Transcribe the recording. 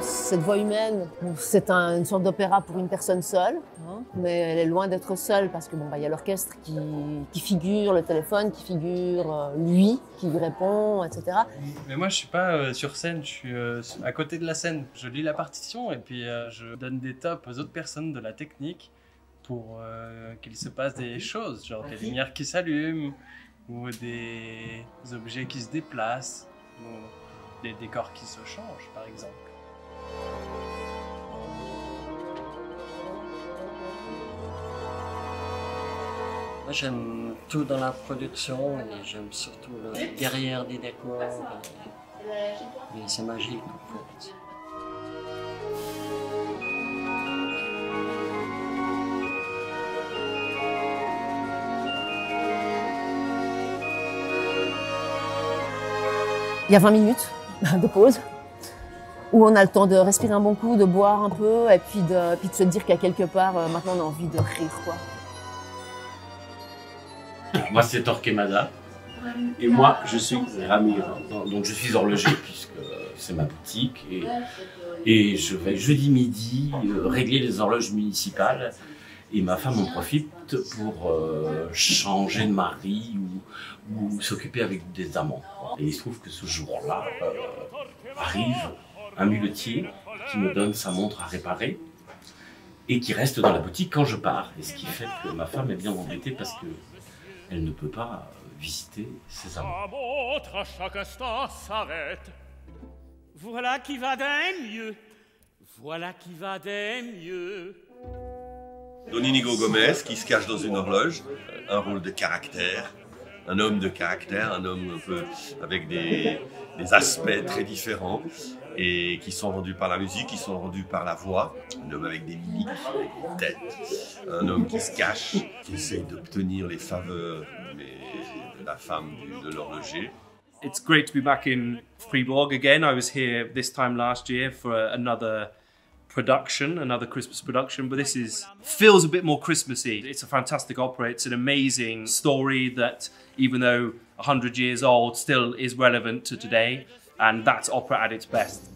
cette voix humaine, c'est un- une sorte d'opéra pour une personne seule, hein, mais elle est loin d'être seule parce que bon, bah, il y a l'orchestre qui, qui figure, le téléphone qui figure, euh, lui qui lui répond, etc. Mais moi, je suis pas euh, sur scène, je suis euh, à côté de la scène. Je lis la partition et puis euh, je donne des tops aux autres personnes de la technique pour euh, qu'il se passe des choses, genre des lumières qui s'allument ou des objets qui se déplacent ou des décors qui se changent, par exemple. J'aime tout dans la production et j'aime surtout le derrière des décors. et- et c'est magique en fait. Il y a 20 minutes de pause où on a le temps de respirer un bon coup, de boire un peu et puis de, puis de se dire qu'à quelque part, euh, maintenant on a envie de rire. Quoi. Moi, c'est Torquemada. Et moi, je suis Ramiro. Donc, je suis horloger puisque c'est ma boutique. Et, je vais jeudi midi euh, régler les horloges municipales. Et ma femme en profite pour euh, changer de mari ou, s'occuper avec des amants. Et il se trouve que ce jour-là euh, arrive un muletier qui me donne sa montre à réparer et qui reste dans la boutique quand je pars. Et ce qui fait que ma femme est bien embêtée parce que elle ne peut pas euh, visiter ses amants. À montre à chaque instant s'arrête. Voilà qui va d'un mieux. Voilà qui va d'un mieux. Don Inigo Gomez qui se cache dans une horloge, un rôle de caractère, un homme de caractère, un homme avec des, aspects très différents et qui sont rendus par la musique, qui sont rendus par la voix, un homme avec des mimiques, avec une tête, un homme qui se cache, qui essaye d'obtenir les faveurs de la femme de l'horloger. It's great to be back in Fribourg again. I was here this time last year for another production, another Christmas production, but this is feels a bit more Christmassy. It's a fantastic opera. It's an amazing story that, even though 100 years old, still is relevant to today, and that's opera at its best.